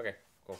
Ok, cool.